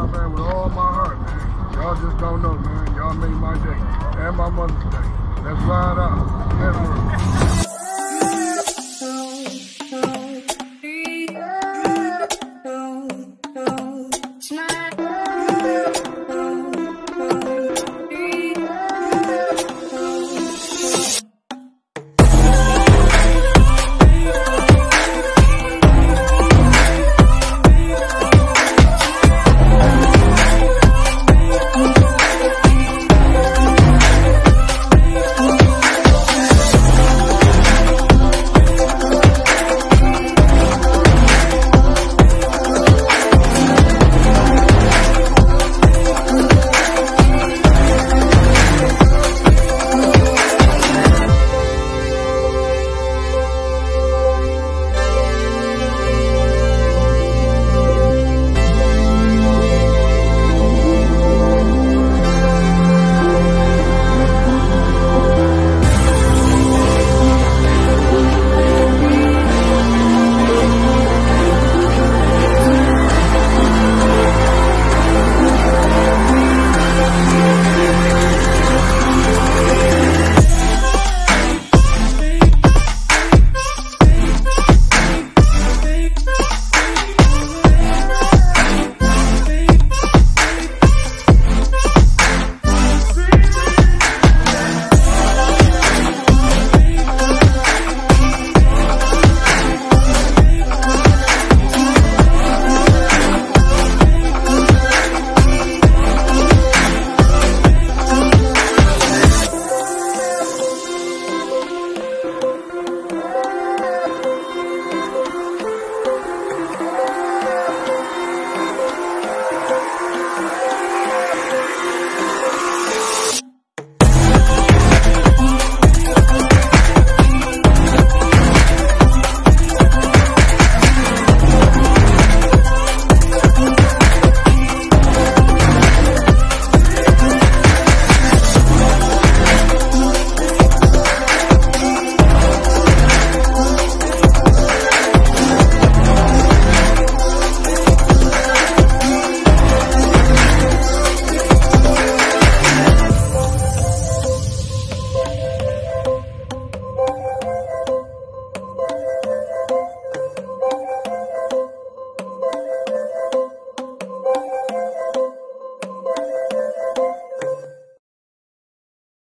y'all, man, with all my heart, man. Y'all just don't know, man. Y'all made my day and my mother's day. Let's ride out. Network.